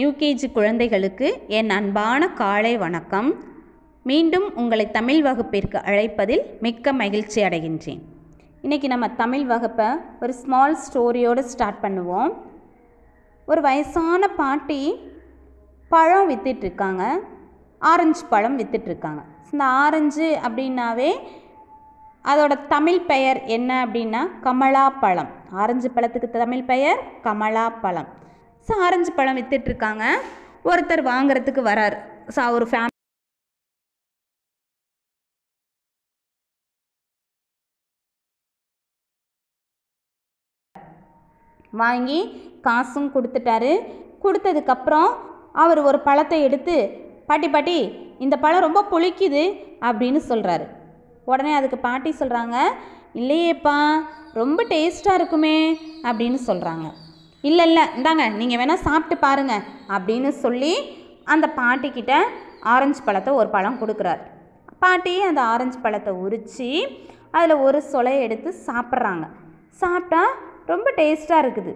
UKG குழந்தைகளுக்கு என் அன்பான காலை வணக்கம். மீண்டும் உங்களை தமிழ் வகுப்பிற்கு அழைப்பதில் மிக்க மகிழ்ச்சி அடைகின்றேன். இன்றைக்கி நம்ம தமிழ் வகுப்பை ஒரு ஸ்மால் ஸ்டோரியோடு ஸ்டார்ட் பண்ணுவோம். ஒரு வயசான பாட்டி பழம் விற்றுட்ருக்காங்க ஆரஞ்சு பழம் விற்றுட்ருக்காங்க இந்த ஆரஞ்சு அப்படின்னாவே அதோட தமிழ் பெயர் என்ன அப்படின்னா கமலா பழம். ஆரஞ்சு பழத்துக்கு தமிழ் பெயர் கமலா பழம். ஸோ ஆரஞ்சு பழம் விற்றுட்ருக்காங்க ஒருத்தர் வாங்குறதுக்கு வரார். ஸோ ஒரு ஃபேம் வாங்கி காசும் கொடுத்துட்டாரு. கொடுத்ததுக்கப்புறம் அவர் ஒரு பழத்தை எடுத்து பாட்டி பாட்டி இந்த பழம் ரொம்ப புளிக்குது அப்படின்னு சொல்கிறாரு உடனே அதுக்கு பாட்டி சொல்கிறாங்க இல்லையேப்பா ரொம்ப டேஸ்ட்டாக இருக்குமே அப்படின்னு சொல்கிறாங்க இல்லை இல்லை இந்தாங்க நீங்கள் வேணால் சாப்பிட்டு பாருங்க அப்படின்னு சொல்லி அந்த பாட்டிக்கிட்ட ஆரஞ்சு பழத்தை ஒரு பழம் கொடுக்குறாரு. பாட்டி அந்த ஆரஞ்சு பழத்தை உரித்து அதில் ஒரு சொலையை எடுத்து சாப்பிட்றாங்க. சாப்பிட்டா ரொம்ப டேஸ்ட்டாக இருக்குது.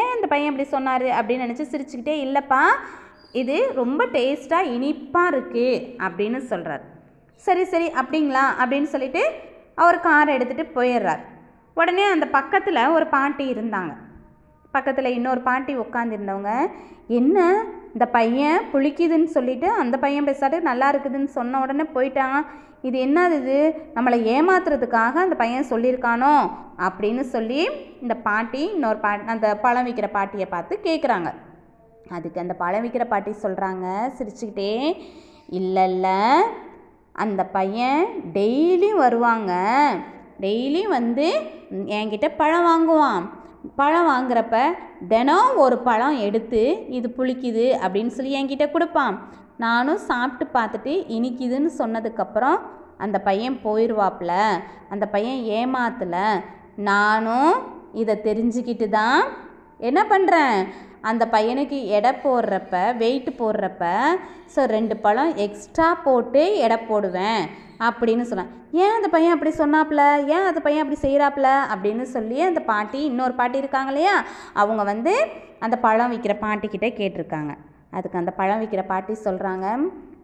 ஏன் இந்த பையன் இப்படி சொன்னார்? அப்படின்னு நினச்சி சிரிச்சுக்கிட்டே இல்லைப்பா இது ரொம்ப டேஸ்ட்டாக இனிப்பாக இருக்குது அப்படின்னு சொல்கிறார் சரி சரி அப்படிங்களா? அப்படின்னு சொல்லிட்டு அவர் காரை எடுத்துகிட்டு போயிடுறார். உடனே அந்த பக்கத்தில் ஒரு பாட்டி இருந்தாங்க. பக்கத்தில் இன்னொரு பாட்டி உட்காந்துருந்தவங்க என்ன? இந்த பையன் புளிக்குதுன்னு சொல்லிட்டு அந்த பையன் பேசாட்டு நல்லா இருக்குதுன்னு சொன்ன உடனே போயிட்டான். இது என்னது இது? நம்மளை ஏமாத்துறதுக்காக அந்த பையன் சொல்லியிருக்கானோ? அப்படின்னு சொல்லி இந்த பாட்டி இன்னொரு பா அந்த பழம் விற்கிற பாட்டியை பார்த்து கேட்குறாங்க அதுக்கு அந்த பழம் விற்கிற பாட்டி சொல்கிறாங்க சிரிச்சுக்கிட்டே இல்லை இல்லை. அந்த பையன் டெய்லியும் வருவாங்க. டெய்லியும் வந்து என்கிட்ட பழம் வாங்குவான். பழம் வாங்குறப்ப தினம் ஒரு பழம் எடுத்து இது புளிக்குது அப்படின்னு சொல்லி என்கிட்ட கொடுப்பான். நானும் சாப்பிட்டு பார்த்துட்டு இனிக்குதுன்னு சொன்னதுக்கப்புறம் அந்த பையன் போயிடுவாப்புல அந்த பையன் ஏமாத்தல. நானும் இதை தெரிஞ்சுக்கிட்டு தான் என்ன பண்ணுறேன் அந்த பையனுக்கு எடை போடுறப்ப வெயிட் போடுறப்ப ஸோ ரெண்டு பழம் எக்ஸ்ட்ரா போட்டு எடை போடுவேன். அப்படின்னு சொன்னேன். ஏன் அந்த பையன் அப்படி சொன்னாப்புல ஏன் அந்த பையன் அப்படி செய்கிறாப்புல அப்படின்னு சொல்லி அந்த பாட்டி இன்னொரு பாட்டி இருக்காங்க இல்லையா? அவங்க வந்து அந்த பழம் விற்கிற பாட்டிக்கிட்டே கேட்டிருக்காங்க. அதுக்கு அந்த பழம் விற்கிற பாட்டி சொல்கிறாங்க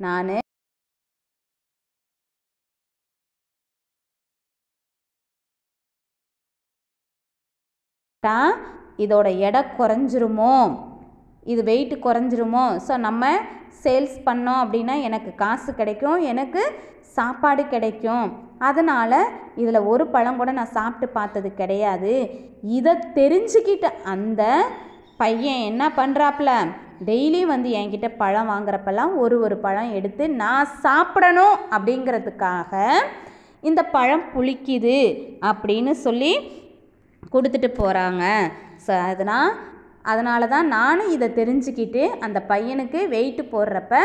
நான் இதோட எடை குறைஞ்சிருமோ? இது வெயிட் குறைஞ்சிருமோ? ஸோ நம்ம சேல்ஸ் பண்ணோம் அப்படின்னா எனக்கு காசு கிடைக்கும் எனக்கு சாப்பாடு கிடைக்கும். அதனால் இதில் ஒரு பழம் கூட நான் சாப்பிட்டு பார்த்தது கிடையாது. இதை தெரிஞ்சுக்கிட்ட அந்த பையன் என்ன பண்ணுறாப்புல டெய்லி வந்து என்கிட்ட பழம் வாங்குறப்பெல்லாம் ஒரு ஒரு பழம் எடுத்து நான் சாப்பிடணும் அப்படிங்கிறதுக்காக இந்த பழம் புளிக்குது அப்படின்னு சொல்லி கொடுத்துட்டு போகிறாங்க ஸோ அதனால் அதனால தான் நானும் இதை தெரிஞ்சுக்கிட்டு அந்த பையனுக்கு வெயிட் போடுறப்ப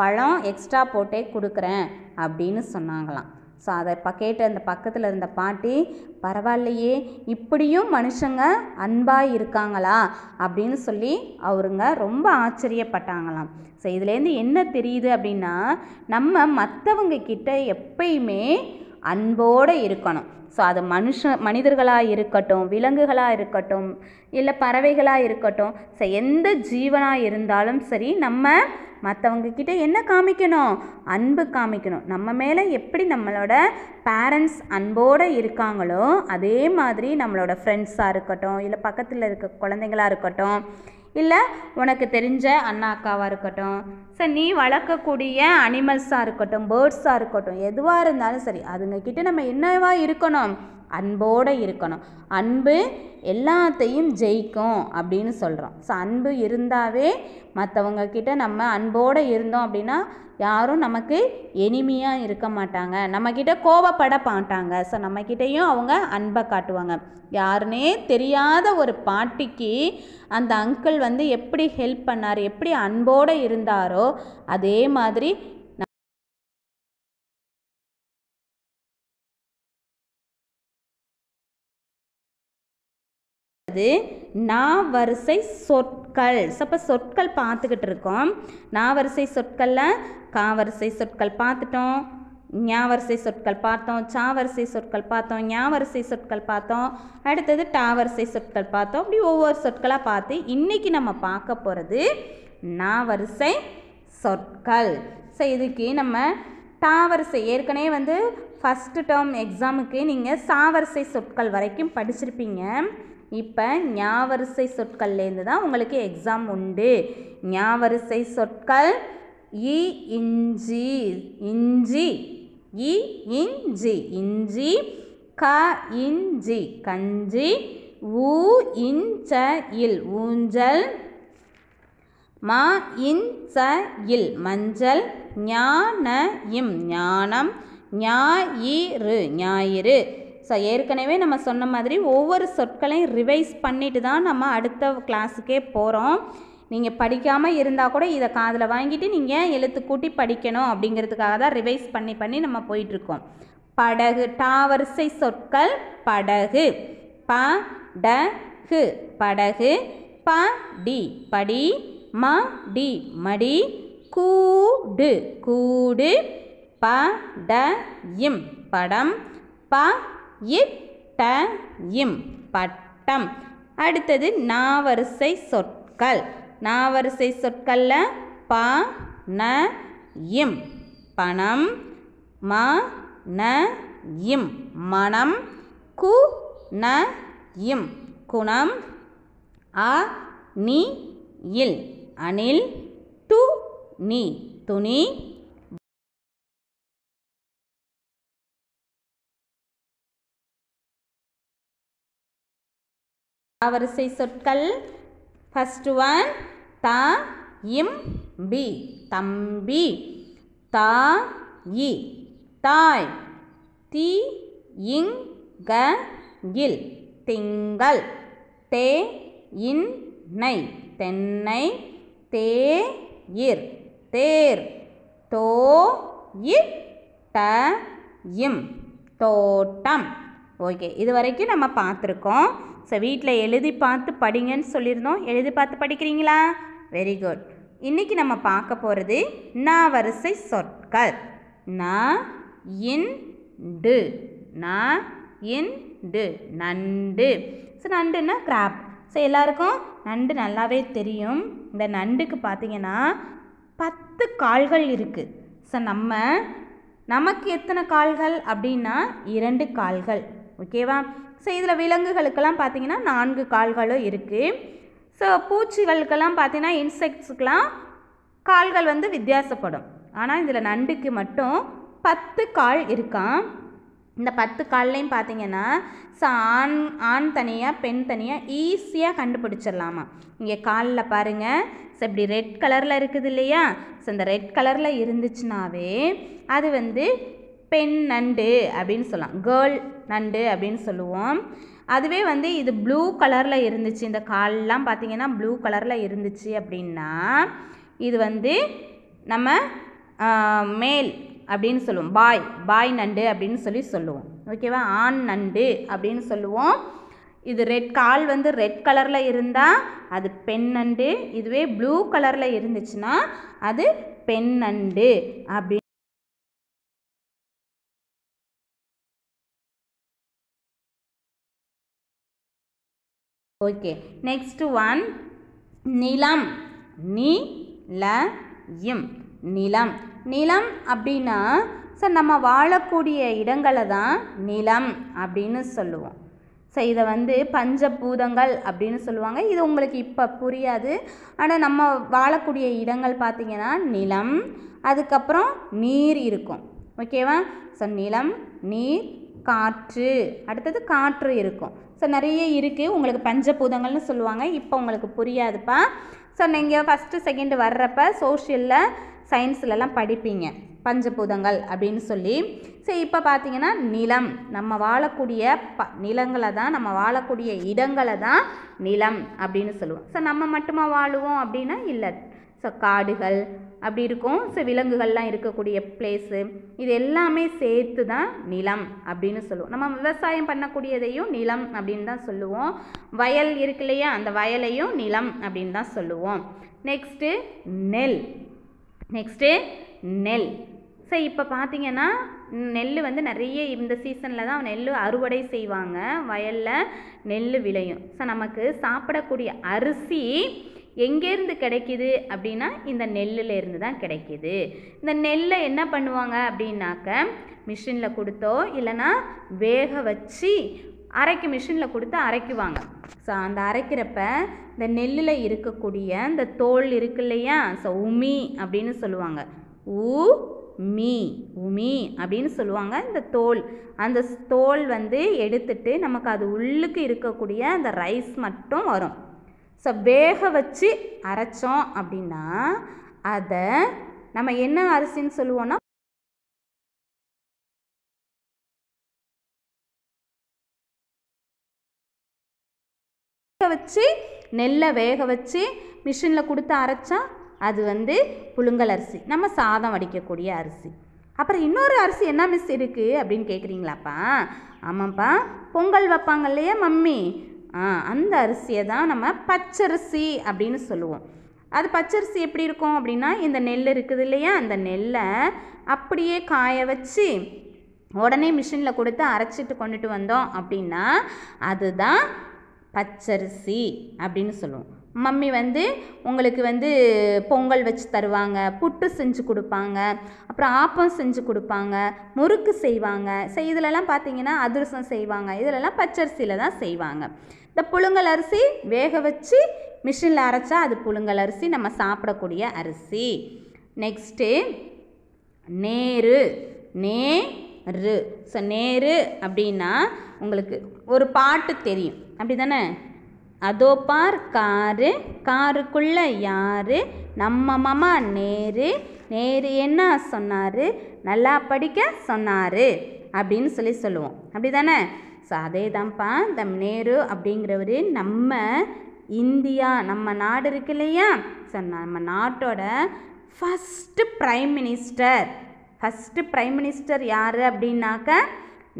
பழம் எக்ஸ்ட்ரா போட்டே கொடுக்குறேன் அப்படின்னு சொன்னாங்களாம். ஸோ அதை ப கேட்டு அந்த பக்கத்தில் இருந்த பாட்டி பரவாயில்லையே இப்படியும் மனுஷங்க அன்பாக இருக்காங்களா? அப்படின்னு சொல்லி அவருங்க ரொம்ப ஆச்சரியப்பட்டாங்களாம். ஸோ இதுலேருந்து என்ன தெரியுது அப்படின்னா நம்ம மற்றவங்க கிட்ட எப்பயுமே அன்போடு இருக்கணும். ஸோ அது மனுஷ மனிதர்களாக இருக்கட்டும் விலங்குகளாக இருக்கட்டும் இல்லை பறவைகளாக இருக்கட்டும் ஸோ எந்த ஜீவனாக இருந்தாலும் சரி நம்ம மற்றவங்க கிட்டே என்ன காமிக்கணும்? அன்பு காமிக்கணும். நம்ம மேலே எப்படி நம்மளோட பேரண்ட்ஸ் அன்போடு இருக்காங்களோ அதே மாதிரி நம்மளோட ஃப்ரெண்ட்ஸாக இருக்கட்டும் இல்லை பக்கத்தில் இருக்க குழந்தைங்களாக இருக்கட்டும் இல்லை உனக்கு தெரிஞ்ச அண்ணா அக்காவாக இருக்கட்டும் சரி நீ வளர்க்கக்கூடிய அனிமல்ஸாக இருக்கட்டும் பேர்ட்ஸாக இருக்கட்டும் எதுவாக இருந்தாலும் சரி அதுங்கக்கிட்ட நம்ம என்னவா இருக்கணும்? அன்போடு இருக்கணும். அன்பு எல்லாத்தையும் ஜெயிக்கும் அப்படின்னு சொல்கிறோம் ஸோ அன்பு இருந்தாவே மற்றவங்கக்கிட்ட நம்ம அன்போடு இருந்தோம் அப்படின்னா யாரும் நமக்கு எளிமையாக இருக்க மாட்டாங்க. நம்மக்கிட்ட கோவப்பட மாட்டாங்க. ஸோ நம்மக்கிட்டேயும் அவங்க அன்பை காட்டுவாங்க. யாருனே தெரியாத ஒரு பாட்டிக்கு அந்த அங்கிள் வந்து எப்படி ஹெல்ப் பண்ணார் எப்படி அன்போடு இருந்தாரோ அதே மாதிரி அது நான் வரிசை சொற்கள். அப்போ சொற்கள் பார்த்துக்கிட்டு இருக்கோம். நான் வரிசை சொற்களில் கா வரிசை சொற்கள் பார்த்துட்டோம். ஞாவரிசை சொற்கள் பார்த்தோம். சாவரிசை சொற்கள் பார்த்தோம். ஞாவரிசை சொற்கள் பார்த்தோம். அடுத்தது டாவரிசை சொற்கள் பார்த்தோம். அப்படி ஒவ்வொரு சொற்களாக பார்த்து இன்றைக்கி நம்ம பார்க்க போகிறது நாவரிசை சொற்கள். ஸோ இதுக்கு நம்ம டாவரிசை ஏற்கனவே வந்து ஃபஸ்ட்டு டேர்ம் எக்ஸாமுக்கு நீங்கள் சாவரிசை சொற்கள் வரைக்கும் படிச்சிருப்பீங்க. இப்போ ஞாவரிசை சொற்கள்லேருந்து தான் உங்களுக்கு எக்ஸாம் உண்டு. ஞாவரிசை சொற்கள் இ இஞ்சி இஞ்சி இ இஞ்சி இஞ்சி க இஞ்சி கஞ்சி ஊ இஞ்ச இல் ஊஞ்சல் மா இஞ்ச இல் மஞ்சள் ஞான இம் ஞானம் ஞாயிறு ஞாயிறு. ஸோ ஏற்கனவே நம்ம சொன்ன மாதிரி ஒவ்வொரு சொற்களையும் ரிவைஸ் பண்ணிட்டு தான் நம்ம அடுத்த கிளாஸுக்கே போகிறோம் நீங்கள் படிக்காமல் இருந்தால் கூட இதை காதில் வாங்கிட்டு நீங்கள் எழுத்து கூட்டி படிக்கணும் அப்படிங்கிறதுக்காக தான் ரிவைஸ் பண்ணி பண்ணி நம்ம போயிட்டுருக்கோம். படகு டாவரிசை சொற்கள் படகு. ப ட ஹு. படகு ப டி. படி ம டி. மடி கூடு கூடு ப ட இம். படம் ப இட்ட இம் பட்டம். அடுத்தது நாவரிசை சொற்கள். நாவரிசை சொற்களில் ப ந இம். பணம் ம ந இம். மனம் கு ந இம். குணம் அ நி இல். அணில் டு நீ. துணி வரிசை சொற்கள் ஃபஸ்ட் ஒன் த இம் பி. தம்பி. தா இ. தாய். தி இங் க இல். திங்கள். தே இன் நை தென்னை. தே இர். தேர். தோ இ ட இம். தோட்டம். ஓகே இது வரைக்கும் நம்ம பார்த்துருக்கோம். ஸோ வீட்டில் எழுதி பார்த்து படிங்கன்னு சொல்லியிருந்தோம். எழுதி பார்த்து படிக்கிறீங்களா? வெரி குட் இன்றைக்கி நம்ம பார்க்க போகிறது நா வரிசை சொற்கள். நா இன் டு. ந இன் டு. நண்டு. ஸோ நண்டுன்னா கிராப் ஸோ எல்லாருக்கும் நண்டு நல்லாவே தெரியும். இந்த நண்டுக்கு பார்த்தீங்கன்னா பத்து கால்கள் இருக்குது ஸோ நம்ம நமக்கு எத்தனை கால்கள் அப்படின்னா இரண்டு கால்கள். ஓகேவா? ஸோ இதில் விலங்குகளுக்கெல்லாம் பார்த்தீங்கன்னா நான்கு கால்களும் இருக்குது ஸோ பூச்சிகளுக்கெல்லாம் பார்த்திங்கன்னா இன்செக்ட்ஸுக்கெல்லாம் கால்கள் வந்து வித்தியாசப்படும். ஆனால் இதில் நண்டுக்கு மட்டும் பத்து கால் இருக்கான் இந்த பத்து கால்லையும் பார்த்தீங்கன்னா ஸோ ஆண் ஆண் தனியாக பெண் தனியாக ஈஸியாக கண்டுபிடிச்சிடலாமா? இங்கே காலில் பாருங்கள் ஸோ இப்படி ரெட் கலரில் இருக்குது இல்லையா? ஸோ இந்த ரெட் கலரில் இருந்துச்சுனாவே அது வந்து பெண் நண்டு அப்படின்னு சொல்லலாம். கேர்ள் நண்டு அப்படின்னு சொல்லுவோம். அதுவே வந்து இது ப்ளூ கலரில் இருந்துச்சு. இந்த கால்லாம் பார்த்திங்கன்னா ப்ளூ கலரில் இருந்துச்சு அப்படின்னா இது வந்து நம்ம மேல் அப்படின்னு சொல்லுவோம். பாய் பாய் நண்டு அப்படின்னு சொல்லி சொல்லுவோம். ஓகேவா ஆண் நண்டு அப்படின்னு சொல்லுவோம். இது ரெட் கால் வந்து ரெட் கலரில் இருந்தால் அது பெண் நண்டு. இதுவே ப்ளூ கலரில் இருந்துச்சுன்னா அது பெண் நண்டு அப்படி ஓகே நெக்ஸ்ட் ஒன் நிலம். நீ ல இம் நிலம். நிலம் அப்படின்னா ஸோ நம்ம வாழக்கூடிய இடங்களை தான் நிலம் அப்படின்னு சொல்லுவோம். ஸோ இதை வந்து பஞ்சபூதங்கள் அப்படின்னு சொல்லுவாங்க. இது உங்களுக்கு இப்போ புரியாது. ஆனால் நம்ம வாழக்கூடிய இடங்கள் பார்த்திங்கன்னா நிலம் அதுக்கப்புறம் நீர் இருக்கும். ஓகேவா ஸோ நிலம் நீர் காற்று. அடுத்தது காற்று இருக்கும். ஸோ நிறைய இருக்குது உங்களுக்கு பஞ்சபூதங்கள்னு சொல்லுவாங்க. இப்போ உங்களுக்கு புரியாதுப்பா. ஸோ நீங்கள் ஃபஸ்ட்டு செகண்டு வர்றப்ப சோஷியலில் சயின்ஸ்லலாம் படிப்பீங்க. பஞ்சபூதங்கள் அப்படின்னு சொல்லி. ஸோ இப்போ பார்த்தீங்கன்னா நிலம். நம்ம வாழக்கூடிய ப நிலங்களை தான் நம்ம வாழக்கூடிய இடங்களை தான் நிலம் அப்படின்னு சொல்லுவோம். ஸோ நம்ம மட்டுமா வாழுவோம் அப்படின்னா இல்லை. ஸோ காடுகள் அப்படி இருக்கும். ஸோ விலங்குகள்லாம் இருக்கக்கூடிய பிளேஸு இது எல்லாமே சேர்த்து தான் நிலம் அப்படின்னு சொல்லுவோம். நம்ம விவசாயம் பண்ணக்கூடியதையும் நிலம் அப்படின்னு தான் சொல்லுவோம். வயல் இருக்கு இல்லையா? அந்த வயலையும் நிலம் அப்படின்னு தான் சொல்லுவோம். நெக்ஸ்ட்டு நெல். நெக்ஸ்ட்டு நெல். ஸோ இப்போ பார்த்தீங்கன்னா நெல் வந்து நிறைய இந்த சீசனில் தான் நெல் அறுவடை செய்வாங்க. வயலில் நெல் விளையும். ஸோ நமக்கு சாப்பிடக்கூடிய அரிசி எங்கேருந்து கிடைக்குது அப்படின்னா இந்த நெல்லுலேருந்து தான் கிடைக்குது. இந்த நெல்லை என்ன பண்ணுவாங்க அப்படின்னாக்க மிஷினில் கொடுத்தோ இல்லைன்னா வேக வச்சு அரைக்க மிஷினில் கொடுத்து அரைக்குவாங்க. ஸோ அந்த அரைக்கிறப்ப இந்த நெல்லில் இருக்கக்கூடிய இந்த தோல் இருக்கு இல்லையா? ஸோ உமி அப்படின்னு சொல்லுவாங்க. ஊ மீ உமி அப்படின்னு சொல்லுவாங்க இந்த தோல். அந்த ஸ்- தோல் வந்து எடுத்துட்டு நமக்கு அது உள்ளுக்கு இருக்கக்கூடிய அந்த ரைஸ் மட்டும் வரும். ஸோ வேக வச்சு அரைச்சோம் அப்படின்னா அதை நம்ம என்ன அரிசின்னு சொல்லுவோம்னா வேக வச்சு நெல்லை வேக வச்சு மிஷினில் கொடுத்து அரைச்சா அது வந்து புழுங்கல் அரிசி. நம்ம சாதம் வடிக்கக்கூடிய அரிசி. அப்புறம் இன்னொரு அரிசி என்ன மிஸ் இருக்குது அப்படின்னு கேட்குறீங்களாப்பா ஆமாப்பா. பொங்கல் வைப்பாங்க இல்லையா மம்மி? அந்த அரிசியை தான் நம்ம பச்சரிசி அப்படின்னு சொல்லுவோம். அது பச்சரிசி எப்படி இருக்கும் அப்படின்னா இந்த நெல் இருக்குது இல்லையா அந்த நெல்லை அப்படியே காய வச்சு உடனே மிஷினில் கொடுத்து அரைச்சிட்டு கொண்டுட்டு வந்தோம் அப்படின்னா அதுதான் பச்சரிசி அப்படின்னு சொல்லுவோம். மம்மி வந்து உங்களுக்கு வந்து பொங்கல் வச்சு தருவாங்க புட்டு செஞ்சு கொடுப்பாங்க அப்புறம் ஆப்பம் செஞ்சு கொடுப்பாங்க முறுக்கு செய்வாங்க. செய் இதிலெல்லாம் பார்த்தீங்கன்னா அதிரசம் செய்வாங்க இதிலெல்லாம் பச்சரிசியில் தான் செய்வாங்க. இந்த புழுங்கல் அரிசி வேக வச்சு மிஷினில் அரைச்சா அது புழுங்கல் அரிசி நம்ம சாப்பிடக்கூடிய அரிசி. நெக்ஸ்ட்டு நேரு நேரு. ஸோ நேரு அப்படின்னா உங்களுக்கு ஒரு பாட்டு தெரியும். அப்படி தானே அதோ பார் காரு காருக்குள்ள யாரு? நம்ம மாமா நேரு நேரு என்ன சொன்னார்? நல்லா படிக்க சொன்னார் அப்படின்னு சொல்லி சொல்லுவோம். அப்படி தானே ஸோ அதே தான்ப்பா இந்த நேரு அப்படிங்கிறவர் நம்ம இந்தியா நம்ம நாடு இருக்கு இல்லையா? ஸோ நம்ம நாட்டோட first prime minister first prime minister யார் அப்படின்னாக்க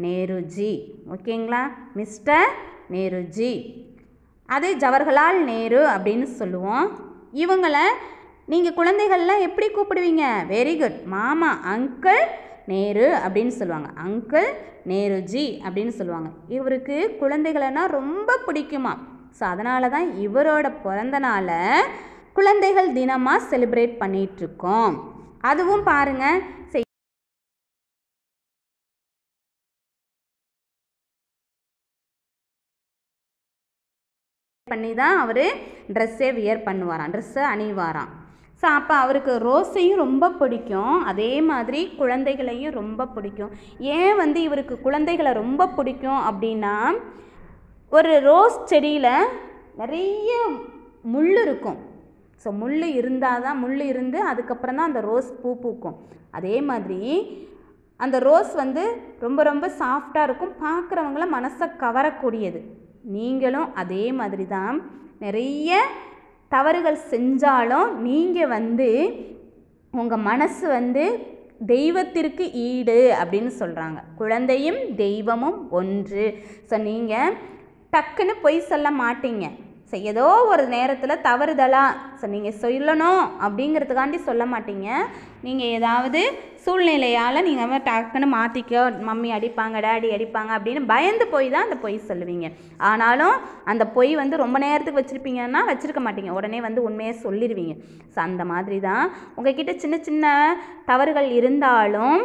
நேருஜி. ஓகேங்களா மிஸ்டர் நேருஜி. அதே ஜவஹர்லால் நேரு அப்படின்னு சொல்லுவோம். இவங்களை நீங்கள் குழந்தைகள்லாம் எப்படி கூப்பிடுவீங்க? வெரி குட் மாமா அங்கிள் நேரு அப்படின்னு சொல்லுவாங்க. அங்கிள் நேருஜி அப்படின்னு சொல்லுவாங்க. இவருக்கு குழந்தைகளைனா ரொம்ப பிடிக்குமா? ஸோ அதனால தான் இவரோட பிறந்தனால குழந்தைகள் தினமாக செலிப்ரேட் பண்ணிகிட்ருக்கோம் அதுவும் பாருங்கள் பண்ணி தான் அவர் ட்ரெஸ்ஸே வியர் பண்ணுவாராம். ட்ரெஸ்ஸை அணிவாராம். ஸோ அப்போ அவருக்கு ரோஸையும் ரொம்ப பிடிக்கும். அதே மாதிரி குழந்தைகளையும் ரொம்ப பிடிக்கும். ஏன் வந்து இவருக்கு குழந்தைகளை ரொம்ப பிடிக்கும் அப்படின்னா ஒரு ரோஸ் செடியில் நிறைய முள் இருக்கும். ஸோ முள் இருந்தால் தான் முள் இருந்து அதுக்கப்புறம் தான் அந்த ரோஸ் பூ பூக்கும். அதே மாதிரி அந்த ரோஸ் வந்து ரொம்ப ரொம்ப சாஃப்டாக இருக்கும். பார்க்குறவங்கள மனசை கவரக்கூடியது. நீங்களும் அதே மாதிரி தான் நிறைய தவறுகள் செஞ்சாலும் நீங்கள் வந்து உங்கள் மனசு வந்து தெய்வத்திற்கு ஈடு அப்படின்னு சொல்கிறாங்க குழந்தையும் தெய்வமும் ஒன்று. ஸோ நீங்கள் டக்குன்னு பொய் சொல்ல மாட்டீங்க. ஸோ ஏதோ ஒரு நேரத்தில் தவறுதலாக ஸோ நீங்கள் சொல்லணும் அப்படிங்கிறதுக்காண்டி சொல்ல மாட்டீங்க. நீங்கள் ஏதாவது சூழ்நிலையால் நீங்கள் டக்குன்னு மாற்றிக்கோ மம்மி அடிப்பாங்க டேடி அடிப்பாங்க அப்படின்னு பயந்து போய் தான் அந்த பொய் சொல்லுவீங்க. ஆனாலும் அந்த பொய் வந்து ரொம்ப நேரத்துக்கு வச்சுருப்பீங்கன்னா வச்சுருக்க மாட்டீங்க. உடனே வந்து உண்மையை சொல்லிடுவீங்க ஸோ அந்த மாதிரி தான் உங்ககிட்ட சின்ன சின்ன தவறுகள் இருந்தாலும்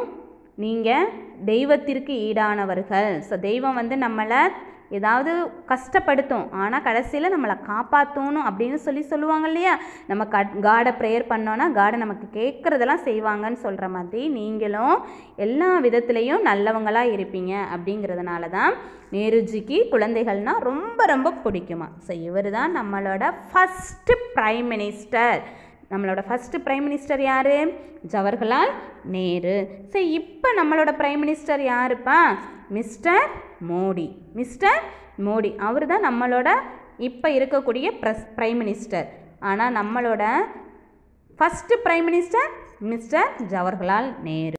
நீங்கள் தெய்வத்திற்கு ஈடானவர்கள். ஸோ தெய்வம் வந்து நம்மளை ஏதாவது கஷ்டப்படுத்தும் ஆனால் கடைசியில் நம்மளை காப்பாற்றணும் அப்படின்னு சொல்லி சொல்லுவாங்க இல்லையா? நம்ம கட் காடை ப்ரேயர் பண்ணோன்னா காடை நமக்கு கேட்குறதெல்லாம் செய்வாங்கன்னு சொல்கிற மாதிரி நீங்களும் எல்லா விதத்துலேயும் நல்லவங்களாக இருப்பீங்க அப்படிங்கிறதுனால தான் நேருஜிக்கு குழந்தைகள்னால் ரொம்ப ரொம்ப பிடிக்குமா. ஸோ இவர் தான் நம்மளோட ஃபஸ்ட்டு ப்ரைம் மினிஸ்டர் நம்மளோட ஃபஸ்ட்டு ப்ரைம் மினிஸ்டர் யார்? ஜவஹர்லால் நேரு. சரி இப்போ நம்மளோட ப்ரைம் மினிஸ்டர் யாருப்பா? மிஸ்டர் மோடி. மிஸ்டர் மோடி. அவர் தான் நம்மளோட இப்போ இருக்கக்கூடிய ப்ரெஸ் ப்ரைம் மினிஸ்டர். ஆனால் நம்மளோட first prime minister mister Jawaharlal Nehru.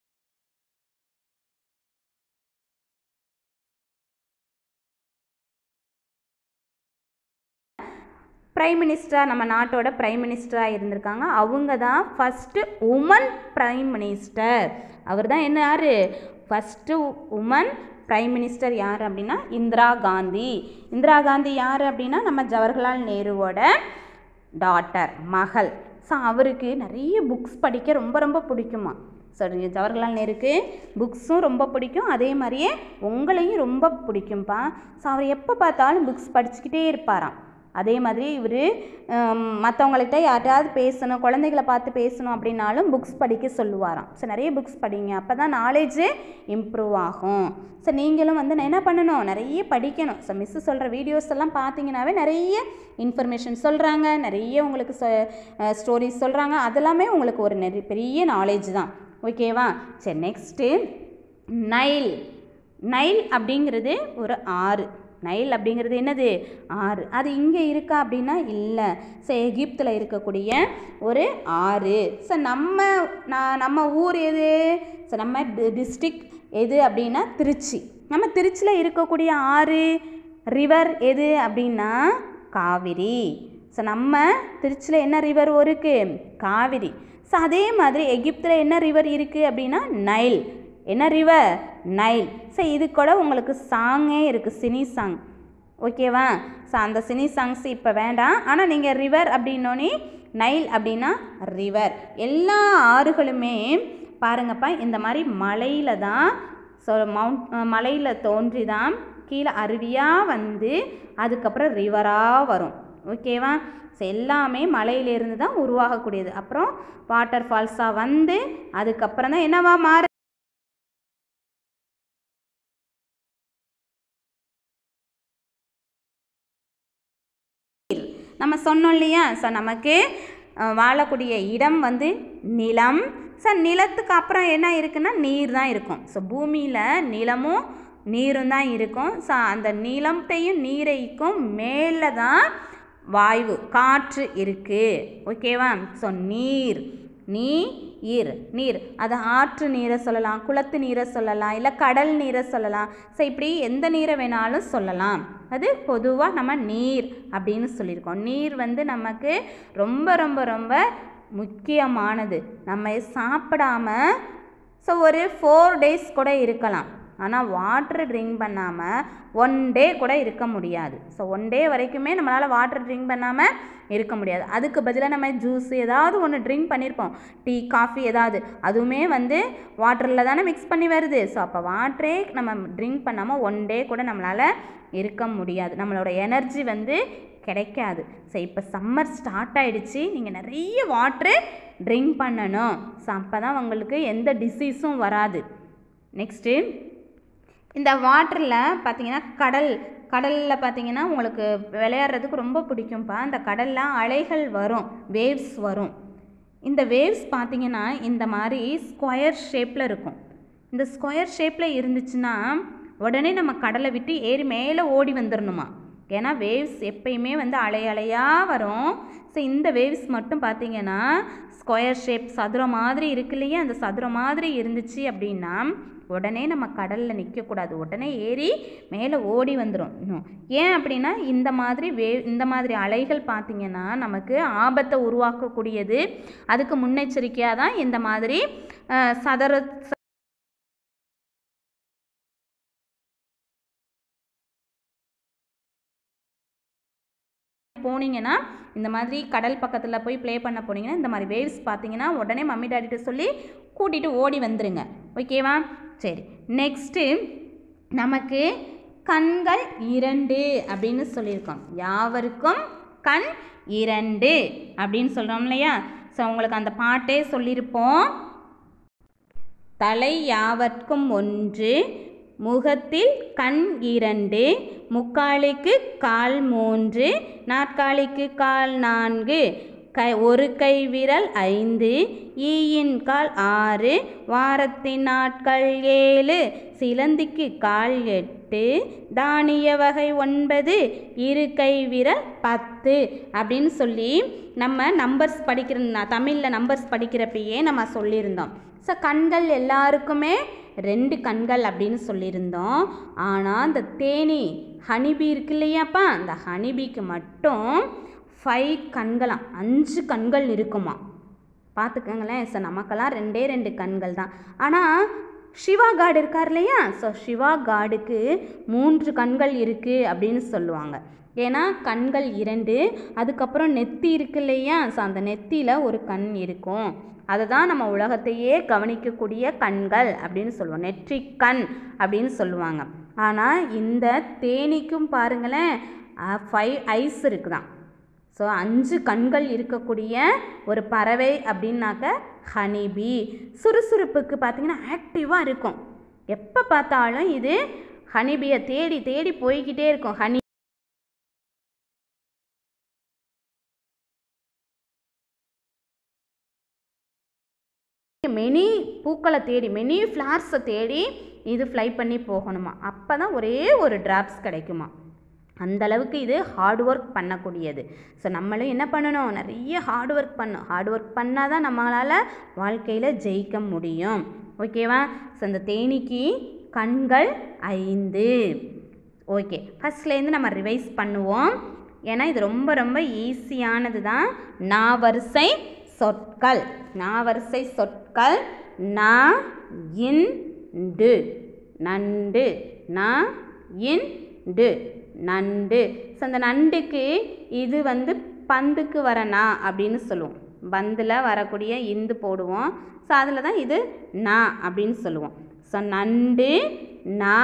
Prime மினிஸ்டராக நம்ம நாட்டோட ப்ரைம் மினிஸ்டராக இருந்திருக்காங்க. அவங்க தான் ஃபஸ்ட்டு உமன் ப்ரைம் மினிஸ்டர். அவர் தான் என்ன யார்? ஃபஸ்ட்டு உமன் பிரைம் மினிஸ்டர் யார் அப்படின்னா இந்திரா காந்தி. இந்திரா காந்தி யார் அப்படின்னா நம்ம ஜவஹர்லால் நேருவோட டாட்டர் மகள். ஸோ அவருக்கு நிறைய புக்ஸ் படிக்க ரொம்ப ரொம்ப பிடிக்குமா? ஸோ ஜவஹர்லால் நேருக்கு புக்ஸும் ரொம்ப பிடிக்கும். அதே மாதிரியே உங்களையும் ரொம்ப பிடிக்கும்ப்பா ஸோ அவர் எப்போ பார்த்தாலும் புக்ஸ் படிச்சுக்கிட்டே இருப்பாராம். அதே மாதிரி இவர் மற்றவங்கள்ட்ட யார்ட்டாவது பேசணும் குழந்தைகளை பார்த்து பேசணும் அப்படின்னாலும் புக்ஸ் படிக்க சொல்லுவாராம். ஸோ நிறைய புக்ஸ் படிங்க. அப்போ தான் நாலேஜு இம்ப்ரூவ் ஆகும். ஸோ நீங்களும் வந்து என்ன பண்ணணும்? நிறைய படிக்கணும். ஸோ மிஸ்ஸு சொல்கிற வீடியோஸ் எல்லாம் பார்த்தீங்கன்னாவே நிறைய இன்ஃபர்மேஷன் சொல்கிறாங்க நிறைய உங்களுக்கு ஸ்டோரிஸ் சொல்கிறாங்க அதெல்லாமே உங்களுக்கு ஒரு நிறைய பெரிய நாலேஜ் தான். ஓகேவா சரி நெக்ஸ்ட்டு நைல் நைல் அப்படிங்கிறது ஒரு ஆறு. நைல் அப்படிங்கிறது என்னது? ஆறு. அது இங்கே இருக்கா அப்படின்னா இல்லை. ஸோ எகிப்தில் இருக்கக்கூடிய ஒரு ஆறு. ஸோ நம்ம நான் நம்ம ஊர் எது? ஸோ நம்ம டிஸ்ட்ரிக் எது அப்படின்னா திருச்சி. நம்ம திருச்சியில் இருக்கக்கூடிய ஆறு ரிவர் எது அப்படின்னா காவிரி. ஸோ நம்ம திருச்சியில் என்ன ரிவர் இருக்குது காவிரி. ஸோ அதே மாதிரி எகிப்தில் என்ன ரிவர் இருக்குது அப்படின்னா நைல். என்ன ரிவர் நைல் ஸோ இது கூட உங்களுக்கு சாங்கே இருக்குது சினி சாங் ஓகேவா ஸோ அந்த சினி சாங்ஸ் இப்போ வேண்டாம். ஆனால் நீங்கள் ரிவர் அப்படின்னோடனே நைல் அப்படின்னா ரிவர் எல்லா ஆறுகளுமே பாருங்கப்பா இந்த மாதிரி மலையில் தான் ஸோ மவுண்ட் மலையில் தோன்றி தான் கீழே அருவியாக வந்து அதுக்கப்புறம் ரிவராக வரும். ஓகேவா ஸோ எல்லாமே மலையிலேருந்து தான் உருவாகக்கூடியது. அப்புறம் வாட்டர் ஃபால்ஸாக வந்து அதுக்கப்புறம் தான் என்னவா மாறு நம்ம சொன்னோம் இல்லையா? ஸோ நமக்கு வாழக்கூடிய இடம் வந்து நிலம். ஸோ நிலத்துக்கு அப்புறம் என்ன இருக்குன்னா நீர் தான் இருக்கும். ஸோ பூமியில் நிலமும் நீரும் தான் இருக்கும். ஸோ அந்த நிலத்தையும் நீரைக்கும் மேலே தான் வாயு காற்று இருக்குது ஓகேவா ஸோ நீர். நீ ஈர் நீர். அது ஆற்று நீரை சொல்லலாம் குளத்து நீரை சொல்லலாம் இல்லை கடல் நீரை சொல்லலாம். ஸோ இப்படி எந்த நீரை வேணாலும் சொல்லலாம். அது பொதுவாக நம்ம நீர் அப்படின்னு சொல்லியிருக்கோம். நீர் வந்து நமக்கு ரொம்ப ரொம்ப ரொம்ப முக்கியமானது. நம்ம சாப்பிடாம ஸோ ஒரு ஃபோர் டேஸ் கூட இருக்கலாம். ஆனால் வாட்டர் ட்ரிங்க் பண்ணாமல் ஒன் டே கூட இருக்க முடியாது. ஸோ ஒன் டே வரைக்குமே நம்மளால் வாட்டர் ட்ரிங்க் பண்ணாமல் இருக்க முடியாது. அதுக்கு பதிலாக நம்ம ஜூஸ் ஏதாவது ஒன்று ட்ரிங்க் பண்ணியிருப்போம் டீ காஃபி ஏதாவது. அதுவுமே வந்து வாட்டரில் தானே மிக்ஸ் பண்ணி வருது. ஸோ அப்போ வாட்டரே நம்ம ட்ரிங்க் பண்ணாமல் ஒன் டே கூட நம்மளால் இருக்க முடியாது. நம்மளோட எனர்ஜி வந்து கிடைக்காது. ஸோ இப்போ சம்மர் ஸ்டார்ட் ஆகிடுச்சி நீங்கள் நிறைய வாட்ரு ட்ரிங்க் பண்ணணும். ஸோ அப்போ தான் உங்களுக்கு எந்த டிசீஸும் வராது. நெக்ஸ்ட்டு இந்த வாட்டரில் பார்த்தீங்கன்னா கடல் கடலில் பார்த்தீங்கன்னா உங்களுக்கு விளையாடுறதுக்கு ரொம்ப பிடிக்கும்ப்பா. அந்த கடலில் அலைகள் வரும் வேவ்ஸ் வரும். இந்த வேவ்ஸ் பார்த்தீங்கன்னா இந்த மாதிரி ஸ்கொயர் ஷேப்பில் இருக்கும். இந்த ஸ்கொயர் ஷேப்பில் இருந்துச்சுன்னா உடனே நம்ம கடலை விட்டு ஏறி மேலே ஓடி வந்துடணுமா ஏன்னா வேவ்ஸ் எப்பயுமே வந்து அலை அலையாக வரும். ஸோ இந்த வேவ்ஸ் மட்டும் பார்த்தீங்கன்னா ஸ்கொயர் ஷேப் சதுரம் மாதிரி இருக்கு இல்லையா? அந்த சதுரம் மாதிரி இருந்துச்சு அப்படின்னா உடனே நம்ம கடலில் நிற்கக்கூடாது உடனே ஏறி மேலே ஓடி வந்துடும் ஏன் அப்படின்னா இந்த மாதிரி வே இந்த மாதிரி அலைகள் பார்த்திங்கன்னா நமக்கு ஆபத்தை உருவாக்கக்கூடியது. அதுக்கு முன்னெச்சரிக்கையாக தான் இந்த மாதிரி அஹ், சதுர போனீங்கன்னா இந்த மாதிரி கடல் பக்கத்தில் போய் ப்ளே பண்ண போனீங்கன்னா இந்த மாதிரி வேவ்ஸ் பார்த்தீங்கன்னா உடனே மம்மி டாடிட்ட சொல்லி கூட்டிகிட்டு ஓடி வந்துடுங்க ஓகேவா சரி. நெக்ஸ்ட்டு நமக்கு கண்கள் இரண்டு அப்படின்னு சொல்லியிருக்கோம். யாவருக்கும் கண் இரண்டு அப்படின்னு சொல்கிறோம் இல்லையா? ஸோ உங்களுக்கு அந்த பாட்டே சொல்லியிருப்போம். தலை யாவர்க்கும் ஒன்று முகத்தில் கண் இரண்டு முக்காலிக்கு கால் மூன்று நாற்காலிக்கு கால் நான்கு கை ஒரு கை விரல் ஐந்து ஈயின் கால் ஆறு வாரத்தின் நாட்கள் ஏழு சிலந்திக்கு கால் எட்டு தானிய வகை ஒன்பது இரு கை விரல் பத்து அப்படின்னு சொல்லி நம்ம நம்பர்ஸ் படிக்கிற தமிழில் நம்பர்ஸ் படிக்கிறப்பயே நம்ம சொல்லியிருந்தோம். ஸோ கண்கள் எல்லாருக்குமே ரெண்டு கண்கள் அப்படின்னு சொல்லியிருந்தோம். ஆனால் அந்த தேனி ஹனிபி இருக்கு இல்லையாப்பா? அந்த ஹனிபிக்கு மட்டும் ஃபைவ் கண்களாம் அஞ்சு கண்கள் இருக்குமா பார்த்துக்கங்களேன் ஸோ நமக்கெல்லாம் ரெண்டே ரெண்டு கண்கள் தான். ஆனால் சிவா காடு இருக்கார் இல்லையா? ஸோ சிவா காடுக்கு மூன்று கண்கள் இருக்குது அப்படின்னு சொல்லுவாங்க. ஏன்னா கண்கள் இரண்டு அதுக்கப்புறம் நெத்தி இருக்கு இல்லையா? ஸோ அந்த நெத்தியில் ஒரு கண் இருக்கும். அதை தான் நம்ம உலகத்தையே கவனிக்கக்கூடிய கண்கள் அப்படின்னு சொல்லுவோம். நெற்றி கண் அப்படின்னு சொல்லுவாங்க. ஆனால் இந்த தேனீக்கும் பாருங்களேன் ஃபைவ் ஐஸ் இருக்குதான். ஸோ அஞ்சு கண்கள் இருக்கக்கூடிய ஒரு பறவை அப்படின்னாக்க ஹனிபி. சுறுசுறுப்புக்கு பார்த்தீங்கன்னா ஆக்டிவாக இருக்கும். எப்போ பார்த்தாலும் இது ஹனிபியை தேடி தேடி போய்கிட்டே இருக்கும். ஹனி மெனி பூக்களை தேடி மெனி ஃப்ளார்ஸை தேடி இது ஃப்ளை பண்ணி போகணுமா? அப்போ தான் ஒரே ஒரு ட்ராப்ஸ் கிடைக்குமா? அந்த அளவுக்கு இது ஹார்ட் ஒர்க் பண்ணக்கூடியது. ஸோ நம்மளும் என்ன பண்ணணும்? நிறைய ஹார்ட் ஒர்க் பண்ணும் ஹார்ட் ஒர்க் பண்ணால் தான் நம்மளால் வாழ்க்கையில் ஜெயிக்க முடியும். ஓகேவா ஸோ இந்த தேனீக்கு கண்கள் ஐந்து. ஓகே ஃபஸ்ட்லேருந்து நம்ம ரிவைஸ் பண்ணுவோம். ஏன்னா இது ரொம்ப ரொம்ப ஈஸியானது தான். நாவரிசை சொற்கள். நாவரிசை சொற்கள். நா இன் டு நண்டு. நா இன் டு நண்டு. ஸோ அந்த நண்டுக்கு இது வந்து பந்துக்கு வர நா அப்படின்னு சொல்லுவோம். பந்தில் வரக்கூடிய இந்து போடுவோம். ஸோ அதில் தான் இது நா அப்படின்னு சொல்லுவோம். ஸோ நண்டு நா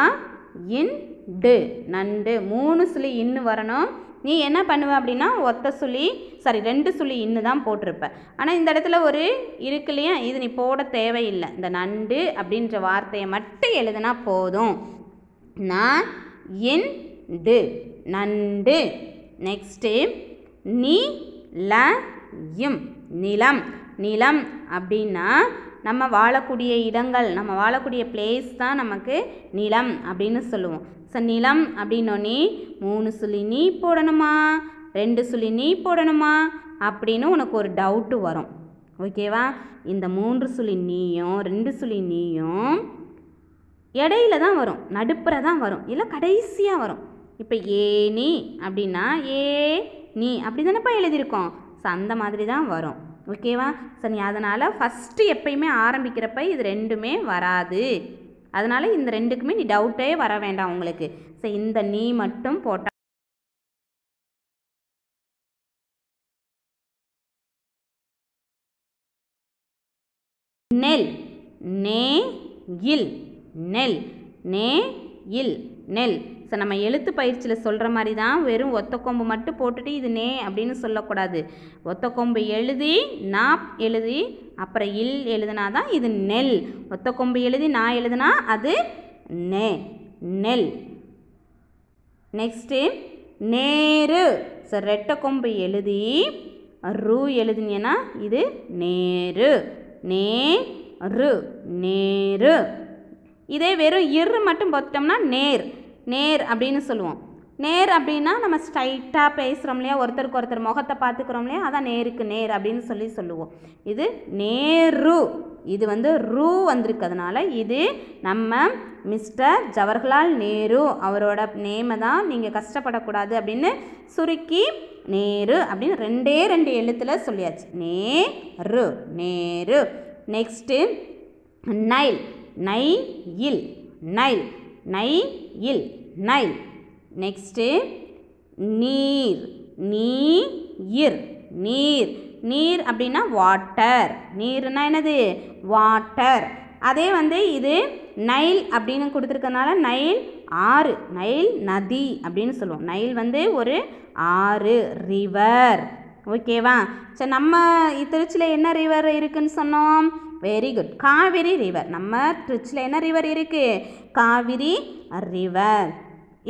இன் டு. நண்டு. மூணு சுழி இன்னு வரணும். நீ என்ன பண்ணுவ அப்படின்னா ஒத்த சுழி சாரி ரெண்டு சுழி இன்னு தான் போட்டிருப்ப. ஆனால் இந்த இடத்துல ஒரு இருக்கு இல்லையா? இது நீ போட தேவையில்லை. இந்த நண்டு அப்படின்ற வார்த்தையை மட்டும் எழுதுனா போதும். நான் என் டு நண்டு. நெக்ஸ்ட்டு நீ ல இம் நிலம். நிலம் அப்படின்னா நம்ம வாழக்கூடிய இடங்கள் நம்ம வாழக்கூடிய பிளேஸ் தான் நமக்கு நிலம் அப்படின்னு சொல்லுவோம். ஸோ நிலம் அப்படின்னோடனே மூணு சுழி நீ போடணுமா? ரெண்டு சுழி நீ போடணுமா? அப்படின்னு உனக்கு ஒரு டவுட்டு வரும். ஓகேவா இந்த மூன்று சுழி நீயும் ரெண்டு சுழி நீயும் இடையில தான் வரும் நடுப்புற தான் வரும் இல்லை கடைசியாக வரும். இப்போ ஏ நீ அப்படின்னா ஏ நீ அப்படி தானேப்பா எழுதியிருக்கோம். ஸோ அந்த மாதிரி தான் வரும் ஓகேவா சரி நீ அதனால் ஃபஸ்ட்டு எப்பயுமே ஆரம்பிக்கிறப்ப இது ரெண்டுமே வராது. அதனால் இந்த ரெண்டுக்குமே நீ டவுட்டே வர வேண்டாம் உங்களுக்கு. ஸோ இந்த நீ மட்டும் போட்டால் நெல் நே இல் நெல் நே இல் நெல். ஸோ நம்ம எழுத்து பயிற்சியில் சொல்கிற மாதிரி தான் வெறும் ஒத்த கொம்பு மட்டும் போட்டுட்டு இது நே அப்படின்னு சொல்லக்கூடாது. ஒத்த கொம்பு எழுதி நா எழுதி அப்புறம் இல் எழுதுனா தான் இது நெல். ஒத்த கொம்பு எழுதி நான் எழுதுனா அது நே நெல். நெக்ஸ்ட்டு நேரு. ஸோ ரெட்டை கொம்பு எழுதி ரூ எழுதுனீங்கன்னா இது நேரு. நேரு நேரு. இதே வெறும் இரு மட்டும் பார்த்தோம்னா நேர். நேர் அப்படின்னு சொல்லுவோம். நேர் அப்படின்னா நம்ம ஸ்ட்ரைட்டாக பேசுகிறோம் இல்லையா? ஒருத்தருக்கு ஒருத்தர் முகத்தை பார்த்துக்கிறோம் இல்லையா? அதான் நேருக்கு நேர் அப்படின்னு சொல்லி சொல்லுவோம். இது நேரு. இது வந்து ரூ வந்திருக்கிறதுனால இது நம்ம மிஸ்டர் ஜவஹர்லால் நேரு. அவரோட நேமை தான் நீங்கள் கஷ்டப்படக்கூடாது அப்படின்னு சுருக்கி நேரு அப்படின்னு ரெண்டே ரெண்டு எழுத்தில் சொல்லியாச்சு. நேரு நேரு. Next Nile. நை இல் நைல் நை இல் நைல். நெக்ஸ்ட்டு நீர். நீர். நீர். நீர் அப்படின்னா வாட்டர் நீர்னா என்னது? வாட்டர் அதே வந்து இது நைல் அப்படின்னு கொடுத்துருக்கனால நைல் ஆறு நைல் நதி அப்படின்னு சொல்லுவோம். நைல் வந்து ஒரு ஆறு ரிவர் ஓகேவா சரி நம்ம திருச்சியில் என்ன ரிவர் இருக்குதுன்னு சொன்னோம்? வெரி குட் காவிரி ரிவர் நம்ம திருச்சியில் என்ன ரிவர் இருக்குது காவிரி ரிவர்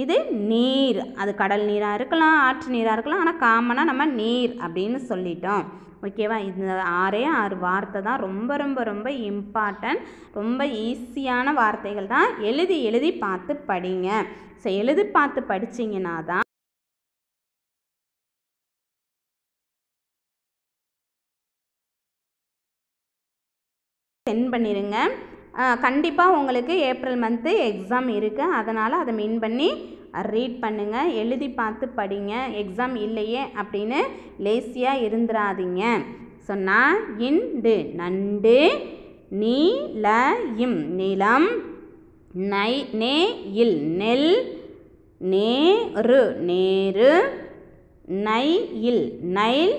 இது நீர். அது கடல் நீராக இருக்கலாம் ஆற்று நீராக இருக்கலாம் ஆனால் காமனாக நம்ம நீர் அப்படின்னு சொல்லிட்டோம். ஓகேவா இந்த ஆறே ஆறு வார்த்தை தான் ரொம்ப ரொம்ப ரொம்ப இம்பார்ட்டன்ட் ரொம்ப ஈஸியான வார்த்தைகள் தான். எழுதி எழுதி பார்த்து படிங்க. ஸோ எழுதி பார்த்து படிச்சிங்கன்னா தான் சென்ட் பண்ணிடுங்க கண்டிப்பாக உங்களுக்கு ஏப்ரல் மந்த்து எக்ஸாம் இருக்குது அதனால் அதை மின் பண்ணி ரீட் பண்ணுங்கள் எழுதி பார்த்து படிங்க. எக்ஸாம் இல்லையே அப்படின்னு லேசியாக இருந்துடாதீங்க ஸோ நான் இண்டு நண்டு நீல இம். நிலம் நை நே இல். நெல் நேரு நேரு நை இல். நைல்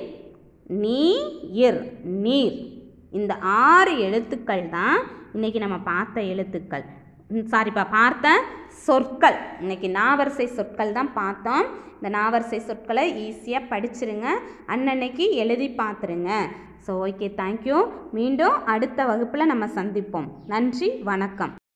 நீர் நீர். இந்த ஆறு எழுத்துக்கள் தான் இன்றைக்கி நம்ம பார்த்த எழுத்துக்கள். சாரிப்பா பார்த்த சொற்கள். இன்றைக்கி நாவரிசை சொற்கள் தான் பார்த்தோம். இந்த நாவரிசை சொற்களை ஈஸியாக படிச்சிருங்க. அன்னன்னைக்கு எழுதி பார்த்துருங்க. ஸோ ஓகே தேங்க்யூ மீண்டும் அடுத்த வகுப்பில் நம்ம சந்திப்போம். நன்றி வணக்கம்.